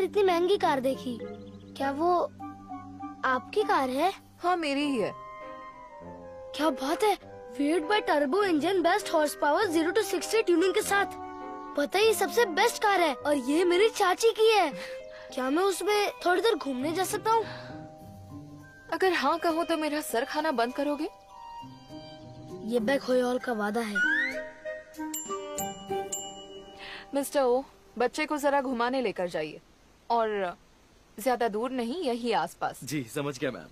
बार इतनी महँगी कार देखी। क्या वो आपकी कार है? हाँ मेरी ही है। क्या बात है? Wait by turbo engine best horse power zero to sixty tuning के साथ। पता है सबसे बेस्ट कार है और ये मेरी चाची की है। क्या मैं उसमें थोड़ी देर घूमने जा सकता हूँ? अगर हाँ कहो तो मेरा सर खाना बंद करोगे? ये बैग होयल का वादा है। मिस्टर ओ बच्चे को जरा घुमाने लेकर जाइए। और ज़्यादा दूर नहीं यही आसपास। जी समझ गया मैम।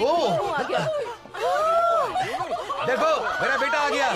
ओ देखो मेरा बेटा आ गया।